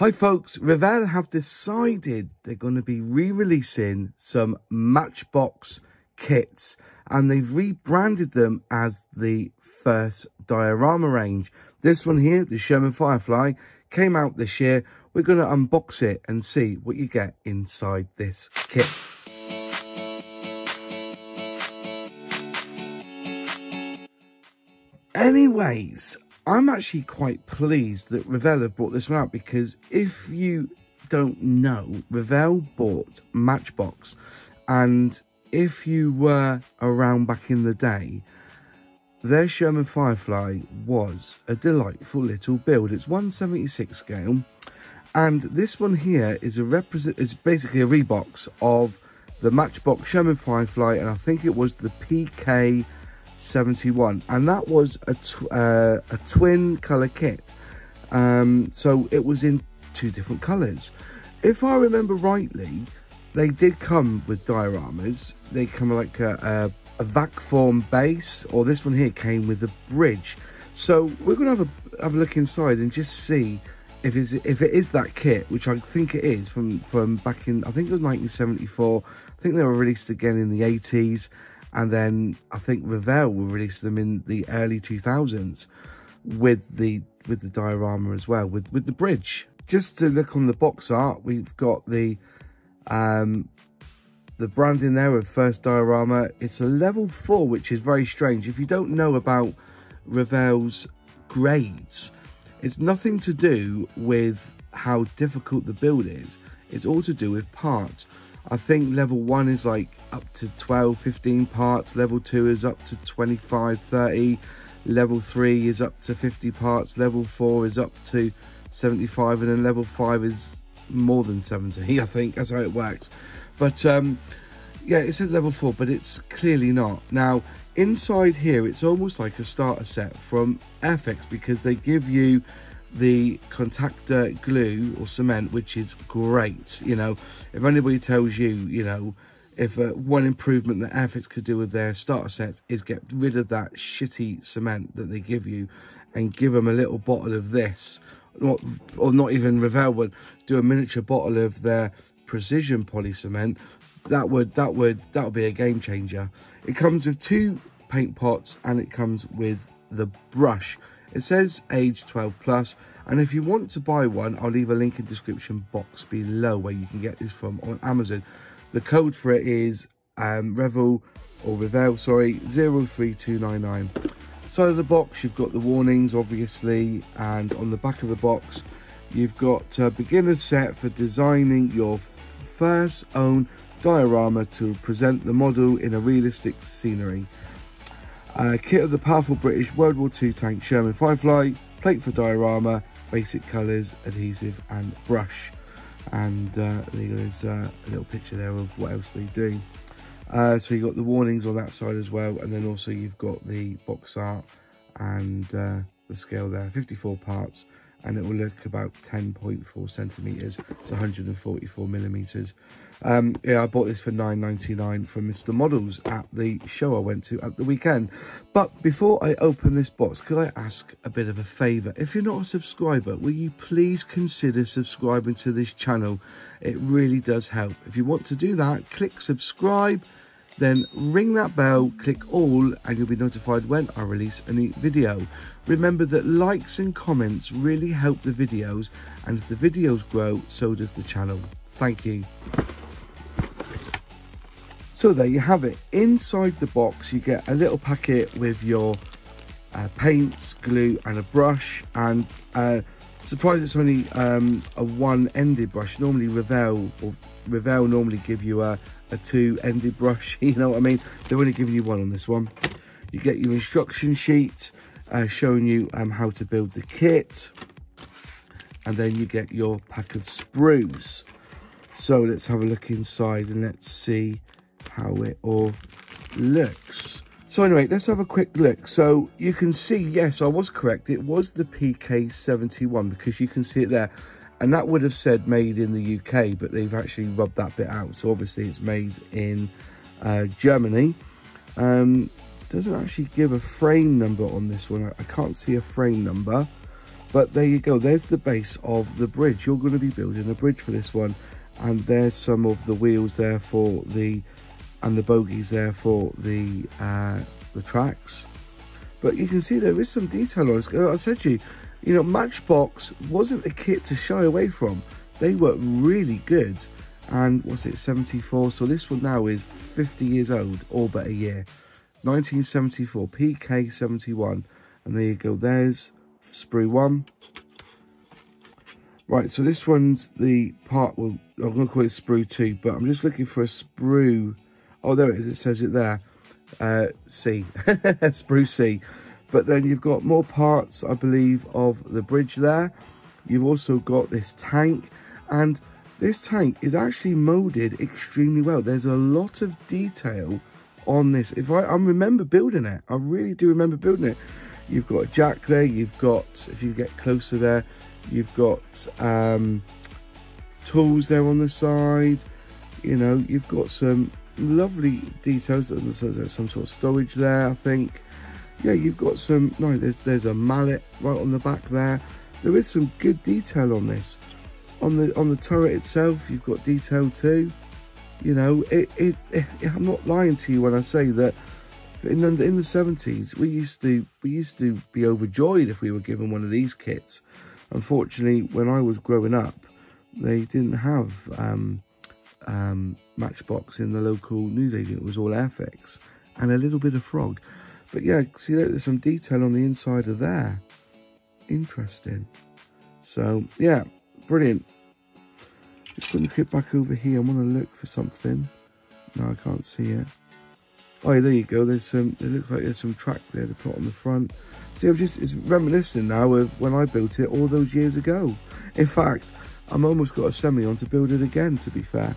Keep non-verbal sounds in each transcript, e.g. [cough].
Hi folks, Revell have decided they're going to be re-releasing some Matchbox kits and they've rebranded them as the first diorama range. This one here, the Sherman Firefly, came out this year. We're going to unbox it and see what you get inside this kit. Anyways, I'm actually quite pleased that Revell have brought this one out because if you don't know, Revell bought Matchbox and if you were around back in the day, their Sherman Firefly was a delightful little build. It's 176 scale and this one here is a represent is basically a rebox of the Matchbox Sherman Firefly and I think it was the PK 71 and that was a, tw uh, a twin color kit. Um, so it was in two different colors if i remember rightly they did come with dioramas. They come like a, a, a vac form base or this one here came with a bridge. So we're gonna have a have a look inside and just see if it's if it is that kit which i think it is from from back in i think it was 1974 i think they were released again in the 80s and then I think Revell will release them in the early 2000s with the with the diorama as well with with the bridge. Just to look on the box art we've got the um the branding there of first diorama. It's a level four which is very strange. If you don't know about Revell's grades it's nothing to do with how difficult the build is. It's all to do with parts I think level 1 is like up to 12, 15 parts. Level 2 is up to 25, 30. Level 3 is up to 50 parts. Level 4 is up to 75. And then level 5 is more than 70, [laughs] I think. That's how it works. But um, yeah, it says level 4, but it's clearly not. Now, inside here, it's almost like a starter set from Airfix because they give you the contactor glue or cement, which is great. You know, if anybody tells you, you know, if uh, one improvement that Airfix could do with their starter sets is get rid of that shitty cement that they give you and give them a little bottle of this, not, or not even Revell would do a miniature bottle of their precision poly cement, that would, that would, that would be a game changer. It comes with two paint pots and it comes with the brush it says age 12 plus, and if you want to buy one, I'll leave a link in the description box below where you can get this from on Amazon. The code for it is um, Revell or Revell, sorry, 03299. Side of the box, you've got the warnings, obviously, and on the back of the box, you've got a beginner set for designing your first own diorama to present the model in a realistic scenery. Uh, kit of the powerful British World War II tank Sherman Firefly, plate for diorama, basic colours, adhesive and brush. And uh, there's uh, a little picture there of what else they do. Uh, so you've got the warnings on that side as well, and then also you've got the box art and uh, the scale there, 54 parts, and it will look about 10.4 centimeters it's 144 millimeters. Um, yeah i bought this for 9.99 from mr models at the show i went to at the weekend. But before i open this box could i ask a bit of a favor if you're not a subscriber will you please consider subscribing to this channel? It really does help. If you want to do that click subscribe then ring that bell, click all, and you'll be notified when I release a new video. Remember that likes and comments really help the videos, and as the videos grow, so does the channel. Thank you. So there you have it. Inside the box, you get a little packet with your uh, paints, glue, and a brush, and uh, Surprised it's only um, a one-ended brush. Normally Revell or Revell normally give you a, a two-ended brush. [laughs] You know what I mean? They're only giving you one on this one. You get your instruction sheet uh, showing you um, how to build the kit. And then you get your pack of sprues. So let's have a look inside and let's see how it all looks. So anyway, let's have a quick look. So you can see, yes, I was correct. It was the PK71 because you can see it there. And that would have said made in the UK, but they've actually rubbed that bit out. So obviously it's made in uh, Germany. Um, doesn't actually give a frame number on this one. I can't see a frame number. But there you go. There's the base of the bridge. You're going to be building a bridge for this one. And there's some of the wheels there for the, and the bogies there for the, uh, the tracks. But you can see there is some detail on it. I said to you, you know, Matchbox wasn't a kit to shy away from. They were really good. And what's it, 74? So this one now is 50 years old, all but a year. 1974, PK71. And there you go, there's sprue one. Right, so this one's the part, well, I'm going to call it sprue two, but I'm just looking for a sprue. Oh, there it is, it says it there. Uh, C, [laughs] sprue C. But then you've got more parts, I believe, of the bridge there. You've also got this tank. And this tank is actually molded extremely well. There's a lot of detail on this. If I, I remember building it, I really do remember building it. You've got a jack there. You've got, if you get closer there, you've got um, tools there on the side. You know, you've got some lovely details. There's some sort of storage there, I think. Yeah, you've got some, no, there's, there's a mallet right on the back there. There is some good detail on this. On the on the turret itself, you've got detail too. You know, it, it, it I'm not lying to you when I say that in the, in the 70s, we used to we used to be overjoyed if we were given one of these kits. Unfortunately, when I was growing up, they didn't have um, um, Matchbox in the local newsagent. It was all Airfix and a little bit of Frog. But yeah, see there's some detail on the inside of there. Interesting. So yeah, brilliant. Just going to back over here. I want to look for something. No, I can't see it. Oh, yeah, there you go. There's some. It looks like there's some track there to put on the front. See, I'm just it's reminiscent now of when I built it all those years ago. In fact, I'm almost got a semi on to build it again. To be fair,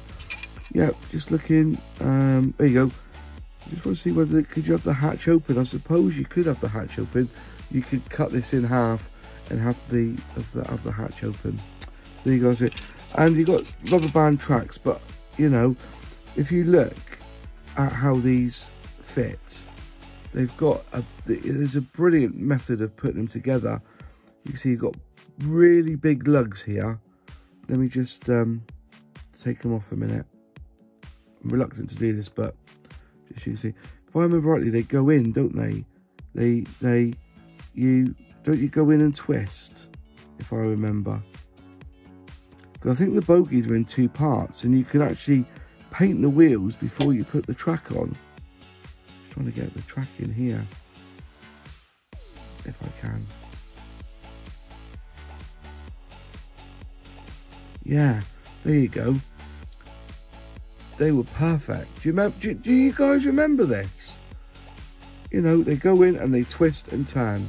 yeah, just looking. Um, there you go. Just want to see whether could you have the hatch open. I suppose you could have the hatch open. You could cut this in half and have the have the, have the hatch open. So you guys it, and you got rubber band tracks. But you know, if you look at how these fit, they've got a there's a brilliant method of putting them together. You can see you've got really big lugs here. Let me just um, take them off a minute. I'm reluctant to do this, but if I remember rightly, they go in, don't they? They they you don't you go in and twist, if I remember. Because I think the bogies are in two parts, and you can actually paint the wheels before you put the track on. Just trying to get the track in here, if I can. Yeah, there you go. They were perfect. Do you remember? Do, do you guys remember this? You know, they go in and they twist and turn.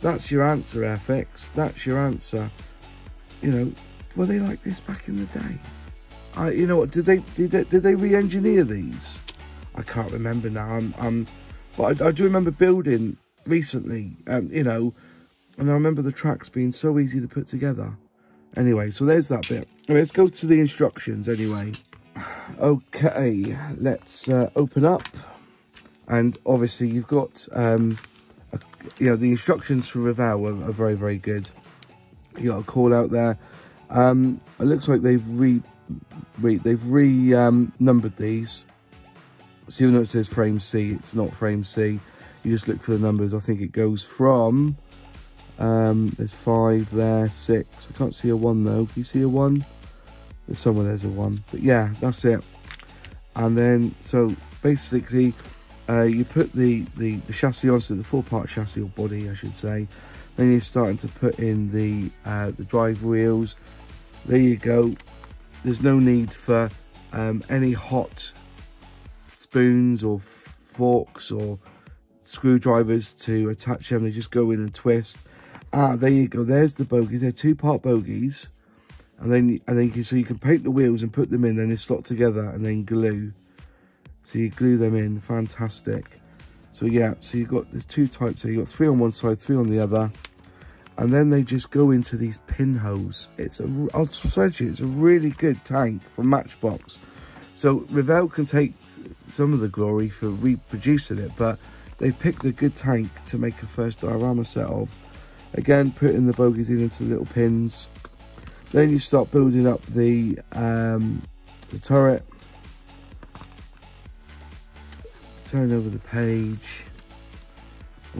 That's your answer, Airfix. That's your answer. You know, were they like this back in the day? I, you know what? Did they did they, did they re-engineer these? I can't remember now. I'm, I'm but I, I do remember building recently. Um, you know, and I remember the tracks being so easy to put together. Anyway, so there's that bit. let's go to the instructions anyway. Okay, let's uh, open up. And obviously you've got, um, a, you know, the instructions for Revell are, are, very, very good. You got a call out there. Um, it looks like they've re, re they've re um, numbered these. So even though it says frame C, it's not frame C. You just look for the numbers. I think it goes from um, there's five there, six. I can't see a one though. Can you see a one? Somewhere there's a one. But yeah, that's it. And then, so basically, uh, you put the, the, the chassis on, so the four-part chassis or body, I should say. Then you're starting to put in the uh, the drive wheels. There you go. There's no need for um, any hot spoons or forks or screwdrivers to attach them. They just go in and twist. Ah, there you go. There's the bogies. They're two-part bogies. And then, and then you can, so you can paint the wheels and put them in, then they slot together and then glue. So you glue them in. Fantastic. So yeah, so you've got, there's two types. So you've got three on one side, three on the other. And then they just go into these pinholes. It's a, I'll swear to you, it's a really good tank from Matchbox. So Revell can take some of the glory for reproducing it, but they picked a good tank to make a first diorama set of Again, putting the bogies in into little pins. Then you start building up the, um, the turret. Turn over the page.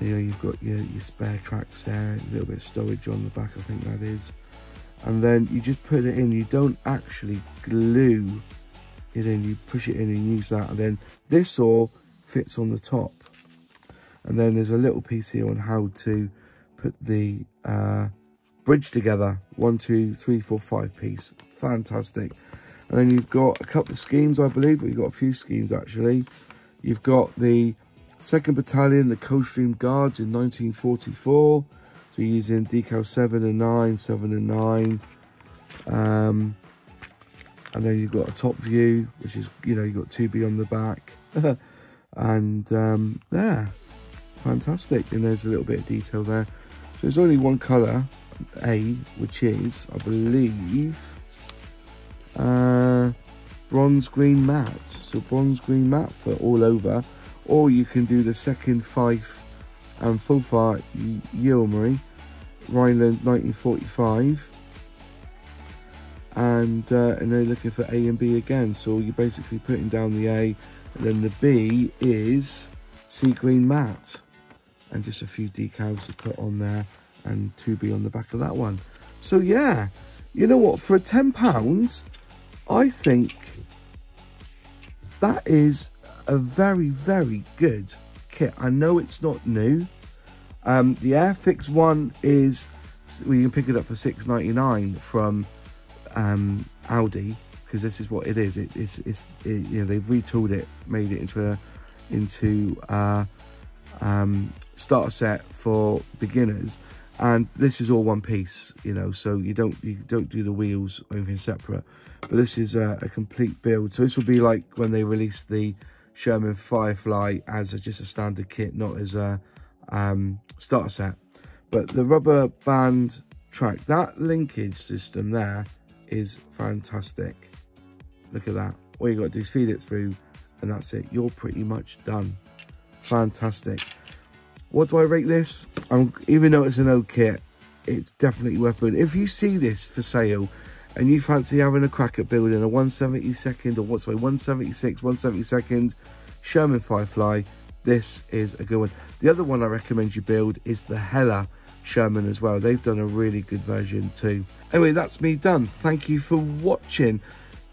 You know, you've got your, your spare tracks there, a little bit of storage on the back, I think that is. And then you just put it in. You don't actually glue it in. You push it in and use that. And then this all fits on the top. And then there's a little piece here on how to put the uh, bridge together. One, two, three, four, five piece. Fantastic. And then you've got a couple of schemes, I believe. We've got a few schemes, actually. You've got the 2nd Battalion, the Coldstream Guards in 1944. So you're using decal 7 and 9, 7 and 9. Um, and then you've got a top view, which is, you know, you've got 2B on the back. [laughs] and um, there, fantastic. And there's a little bit of detail there. So there's only one colour, A, which is, I believe, uh, bronze green matte. So bronze green matte for all over. Or you can do the second Fife and Forfar Yeomanry, Rhineland 1945 and uh, and they're looking for A and B again. So you're basically putting down the A, and then the B is sea green matte, and just a few decals to put on there, and 2B on the back of that one. So yeah, you know what? For ten pounds, I think that is a very very good kit. I know it's not new. Um, the Airfix one is well, you can pick it up for six ninety nine from um, Aldi because this is what it is. It, it's, it's it, you know they've retooled it, made it into a into a um, starter set for beginners, and this is all one piece. You know, so you don't you don't do the wheels or anything separate. But this is a, a complete build. So this will be like when they release the Sherman Firefly as a, just a standard kit, not as a um, starter set. But the rubber band track, that linkage system there is fantastic. Look at that. All you got to do is feed it through and that's it. You're pretty much done. Fantastic. What do I rate this? I'm, even though it's an old kit, it's definitely worth it. If you see this for sale and you fancy having a crack at building a 172nd or what's sorry, 176, 172nd Sherman Firefly, this is a good one. The other one I recommend you build is the Heller Sherman as well. They've done a really good version too. Anyway, that's me done. Thank you for watching.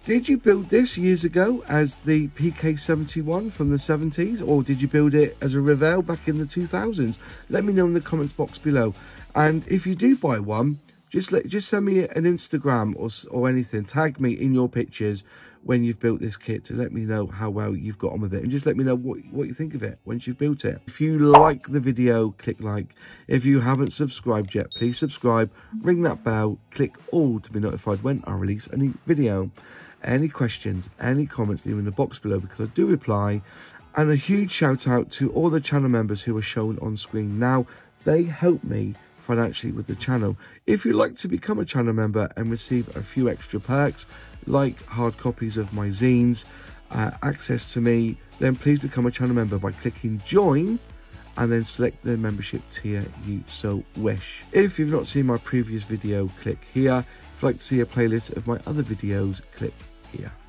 Did you build this years ago as the PK71 from the 70s or did you build it as a Revell back in the 2000s? Let me know in the comments box below. And if you do buy one, just let just send me an Instagram or, or anything. Tag me in your pictures when you've built this kit to let me know how well you've got on with it and just let me know what, what you think of it once you've built it. If you like the video, click like. If you haven't subscribed yet, please subscribe, ring that bell, click all to be notified when I release a new video. Any questions, any comments, leave in the box below because I do reply. And a huge shout out to all the channel members who are shown on screen now. They help me financially with the channel. If you'd like to become a channel member and receive a few extra perks, like hard copies of my zines, uh, access to me, then please become a channel member by clicking join and then select the membership tier you so wish. If you've not seen my previous video, click here. If you'd like to see a playlist of my other videos, click here.